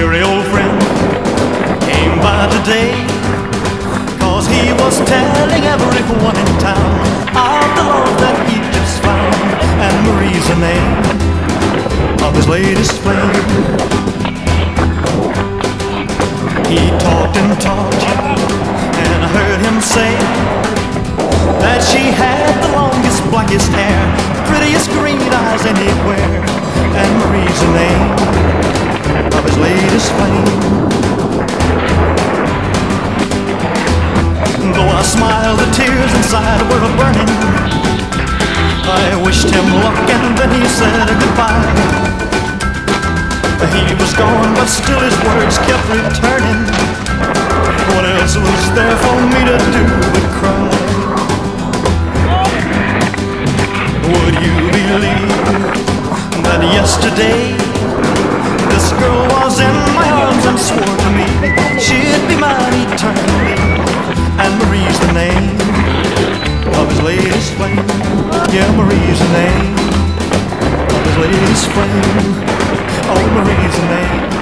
very old friend came by today. Cause he was telling everyone in town of the love that he just found. And Marie's the name of his latest flame. He talked and talked, and I heard him say that she had. Though I smiled, the tears inside were burning. I wished him luck and then he said goodbye. He was gone, but still his words kept returning. What else was there for me to do but cry? Would you believe that yesterday this girl was in Marie's the name of his latest flame. Yeah, Marie's the name of his latest flame. Oh, Marie's the name